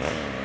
Uh,